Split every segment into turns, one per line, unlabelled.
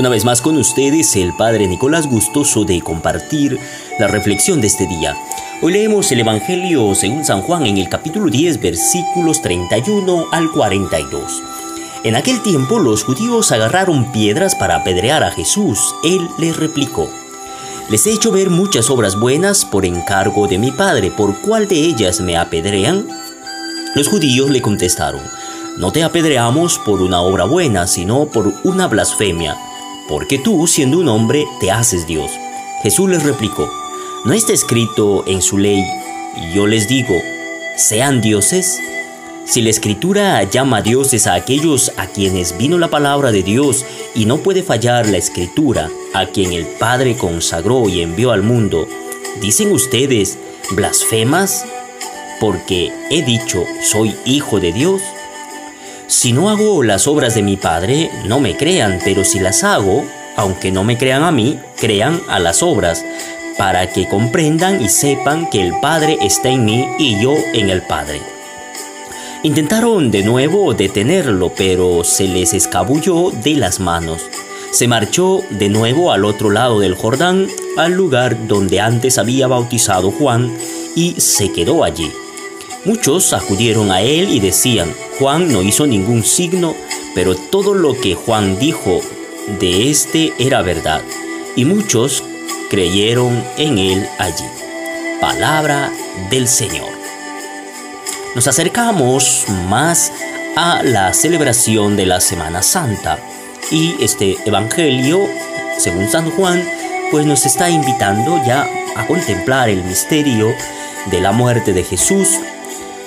Una vez más con ustedes el Padre Nicolás gustoso de compartir la reflexión de este día. Hoy leemos el Evangelio según San Juan en el capítulo 10 versículos 31 al 42. En aquel tiempo los judíos agarraron piedras para apedrear a Jesús. Él les replicó, Les he hecho ver muchas obras buenas por encargo de mi Padre, ¿por cuál de ellas me apedrean? Los judíos le contestaron, No te apedreamos por una obra buena, sino por una blasfemia porque tú, siendo un hombre, te haces Dios. Jesús les replicó, ¿no está escrito en su ley, yo les digo, sean dioses? Si la escritura llama dioses a aquellos a quienes vino la palabra de Dios y no puede fallar la escritura a quien el Padre consagró y envió al mundo, ¿dicen ustedes blasfemas? Porque he dicho, soy hijo de Dios. Si no hago las obras de mi Padre, no me crean, pero si las hago, aunque no me crean a mí, crean a las obras, para que comprendan y sepan que el Padre está en mí y yo en el Padre. Intentaron de nuevo detenerlo, pero se les escabulló de las manos. Se marchó de nuevo al otro lado del Jordán, al lugar donde antes había bautizado Juan, y se quedó allí. Muchos acudieron a él y decían, Juan no hizo ningún signo, pero todo lo que Juan dijo de éste era verdad, y muchos creyeron en él allí. Palabra del Señor. Nos acercamos más a la celebración de la Semana Santa y este Evangelio, según San Juan, pues nos está invitando ya a contemplar el misterio de la muerte de Jesús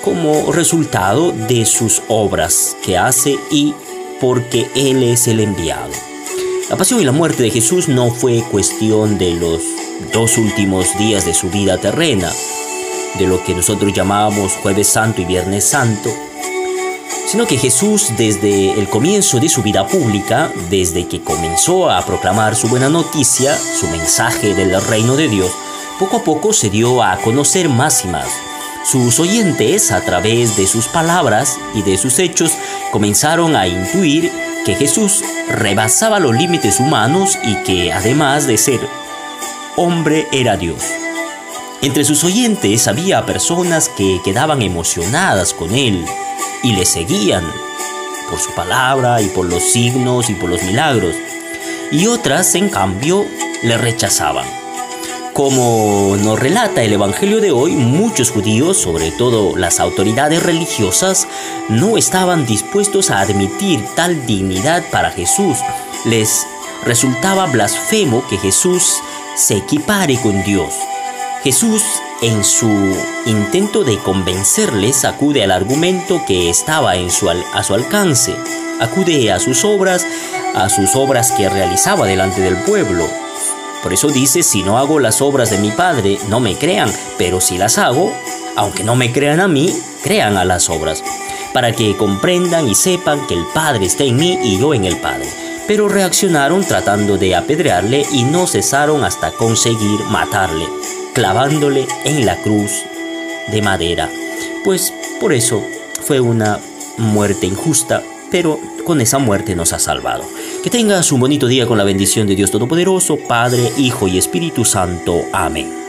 como resultado de sus obras que hace y porque Él es el enviado. La pasión y la muerte de Jesús no fue cuestión de los dos últimos días de su vida terrena, de lo que nosotros llamábamos jueves santo y viernes santo, sino que Jesús desde el comienzo de su vida pública, desde que comenzó a proclamar su buena noticia, su mensaje del reino de Dios, poco a poco se dio a conocer más y más sus oyentes, a través de sus palabras y de sus hechos, comenzaron a intuir que Jesús rebasaba los límites humanos y que, además de ser hombre, era Dios. Entre sus oyentes había personas que quedaban emocionadas con él y le seguían por su palabra y por los signos y por los milagros. Y otras, en cambio, le rechazaban. Como nos relata el Evangelio de hoy, muchos judíos, sobre todo las autoridades religiosas, no estaban dispuestos a admitir tal dignidad para Jesús. Les resultaba blasfemo que Jesús se equipare con Dios. Jesús, en su intento de convencerles, acude al argumento que estaba en su a su alcance. Acude a sus obras, a sus obras que realizaba delante del pueblo, por eso dice, si no hago las obras de mi Padre, no me crean, pero si las hago, aunque no me crean a mí, crean a las obras, para que comprendan y sepan que el Padre está en mí y yo en el Padre. Pero reaccionaron tratando de apedrearle y no cesaron hasta conseguir matarle, clavándole en la cruz de madera. Pues por eso fue una muerte injusta, pero con esa muerte nos ha salvado. Que tengas un bonito día con la bendición de Dios Todopoderoso, Padre, Hijo y Espíritu Santo. Amén.